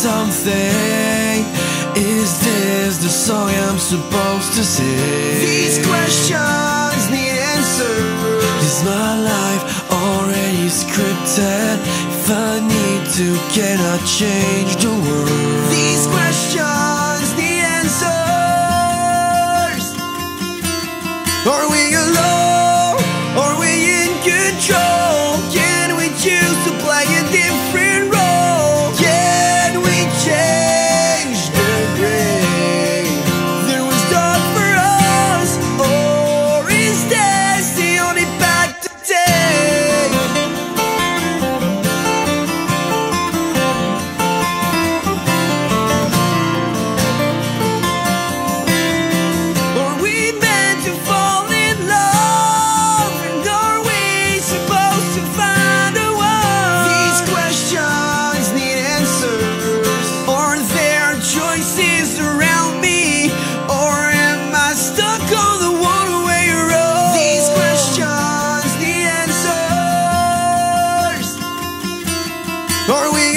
something? Is this the song I'm supposed to sing? These questions need answers. Is my life already scripted? If I need to, can I change the world? These questions. Norway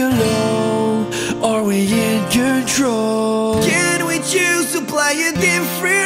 alone? Are we in control? Can we choose to play a different